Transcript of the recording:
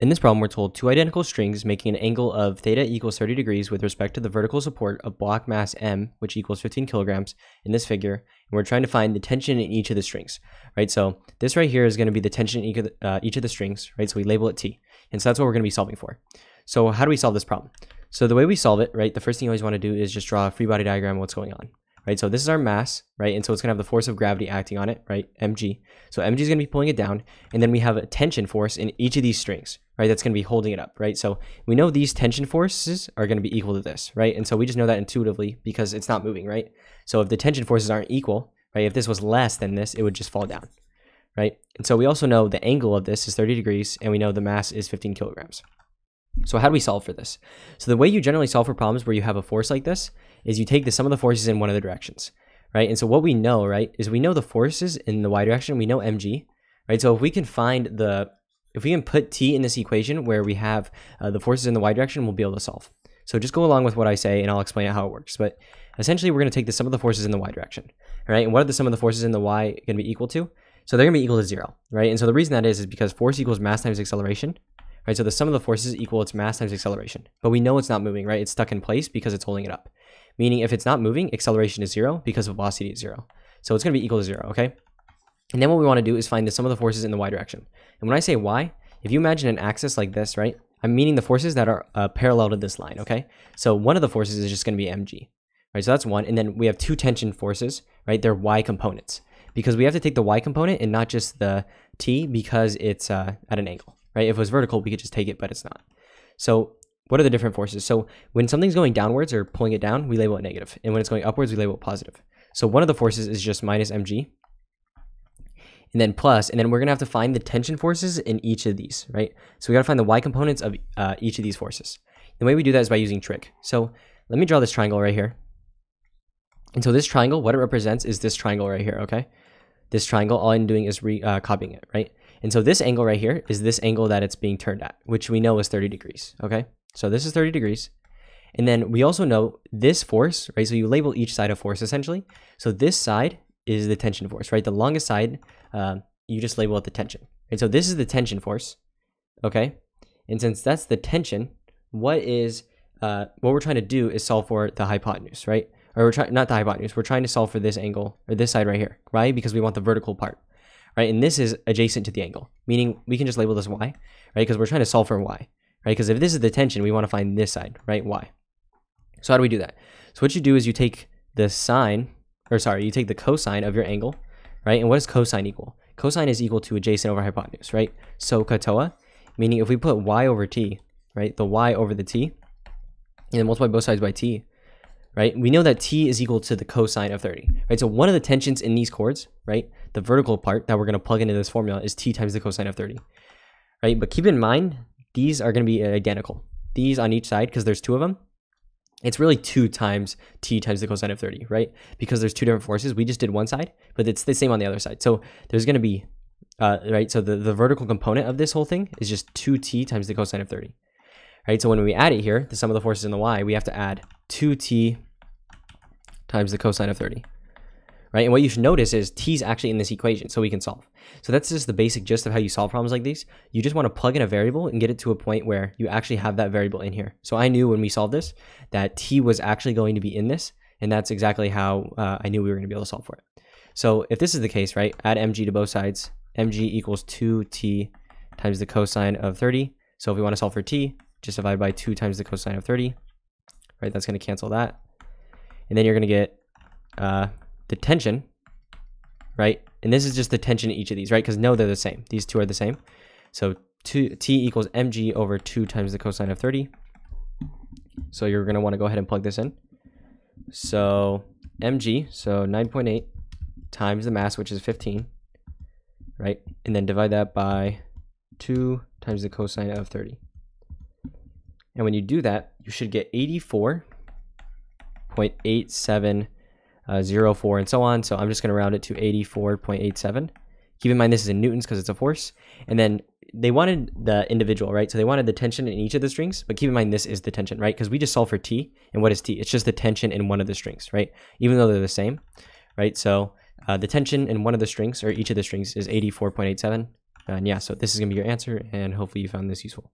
In this problem, we're told two identical strings making an angle of theta equals 30 degrees with respect to the vertical support of block mass m, which equals 15 kilograms in this figure, and we're trying to find the tension in each of the strings, right? So this right here is going to be the tension in each of the, uh, each of the strings, right? So we label it T, and so that's what we're going to be solving for. So how do we solve this problem? So the way we solve it, right, the first thing you always want to do is just draw a free body diagram of what's going on, right? So this is our mass, right? And so it's to have the force of gravity acting on it, right? mg. So mg is going to be pulling it down, and then we have a tension force in each of these strings, right? That's to be holding it up, right? So we know these tension forces are going to be equal to this, right? And so we just know that intuitively because it's not moving, right? So if the tension forces aren't equal, right? If this was less than this, it would just fall down, right? And so we also know the angle of this is 30 degrees, and we know the mass is 15 kilograms. So how do we solve for this? So the way you generally solve for problems where you have a force like this is you take the sum of the forces in one of the directions, right? And so what we know, right, is we know the forces in the y direction, we know mg, right? So if we can find the if we can put t in this equation where we have uh, the forces in the y direction, we'll be able to solve. So just go along with what I say and I'll explain how it works. But essentially, we're going to take the sum of the forces in the y direction, right? And what are the sum of the forces in the y going to be equal to? So they're going to be equal to zero, right? And so the reason that is is because force equals mass times acceleration, right? So the sum of the forces equal its mass times acceleration. But we know it's not moving, right? It's stuck in place because it's holding it up. Meaning if it's not moving, acceleration is zero because velocity is zero. So it's going to be equal to zero, okay? And then what we want to do is find the sum of the forces in the y direction. And when I say y, if you imagine an axis like this, right? I'm meaning the forces that are uh, parallel to this line, okay? So one of the forces is just going to be mg, right? So that's one. And then we have two tension forces, right? They're y components because we have to take the y component and not just the t because it's uh, at an angle, right? If it was vertical, we could just take it, but it's not. So what are the different forces? So when something's going downwards or pulling it down, we label it negative. And when it's going upwards, we label it positive. So one of the forces is just minus mg, and then plus, and then we're gonna have to find the tension forces in each of these, right? So we gotta find the y components of uh, each of these forces. The way we do that is by using trig. So let me draw this triangle right here. And so this triangle, what it represents is this triangle right here, okay? This triangle, all I'm doing is re, uh, copying it, right? And so this angle right here is this angle that it's being turned at, which we know is 30 degrees, okay? So this is 30 degrees. And then we also know this force, right? So you label each side of force essentially. So this side is the tension force, right? The longest side, uh, you just label it the tension. And so this is the tension force, okay? And since that's the tension, what is uh, what we're trying to do is solve for the hypotenuse, right? Or we're trying not the hypotenuse. We're trying to solve for this angle or this side right here, right? Because we want the vertical part, right? And this is adjacent to the angle, meaning we can just label this y, right? Because we're trying to solve for y, right? Because if this is the tension, we want to find this side, right? Y. So how do we do that? So what you do is you take the sine, or sorry, you take the cosine of your angle, right? And what is cosine equal? Cosine is equal to adjacent over hypotenuse, right? So katoa, meaning if we put y over t, right? The y over the t, and then multiply both sides by t, right? We know that t is equal to the cosine of 30, right? So one of the tensions in these cords, right? The vertical part that we're going to plug into this formula is t times the cosine of 30, right? But keep in mind, these are going to be identical. These on each side, because there's two of them, it's really 2 times t times the cosine of 30, right? Because there's two different forces. We just did one side, but it's the same on the other side. So there's going to be, uh, right? So the, the vertical component of this whole thing is just 2t times the cosine of 30, right? So when we add it here, the sum of the forces in the y, we have to add 2t times the cosine of 30, right? And what you should notice is t is actually in this equation, so we can solve. So that's just the basic gist of how you solve problems like these. You just want to plug in a variable and get it to a point where you actually have that variable in here. So I knew when we solved this that t was actually going to be in this, and that's exactly how uh, I knew we were going to be able to solve for it. So if this is the case, right, add mg to both sides. mg equals 2t times the cosine of 30. So if we want to solve for t, just divide by 2 times the cosine of 30, right? That's going to cancel that and then you're going to get uh, the tension, right? And this is just the tension in each of these, right? Because no, they're the same. These two are the same. So two, t equals mg over 2 times the cosine of 30. So you're going to want to go ahead and plug this in. So mg, so 9.8 times the mass, which is 15, right? And then divide that by 2 times the cosine of 30. And when you do that, you should get 84 0.8704 uh, and so on. So I'm just going to round it to 84.87. Keep in mind this is in newtons because it's a force. And then they wanted the individual, right? So they wanted the tension in each of the strings, but keep in mind this is the tension, right? Because we just solved for T, and what is T? It's just the tension in one of the strings, right? Even though they're the same, right? So uh, the tension in one of the strings, or each of the strings, is 84.87. And yeah, so this is going to be your answer, and hopefully you found this useful.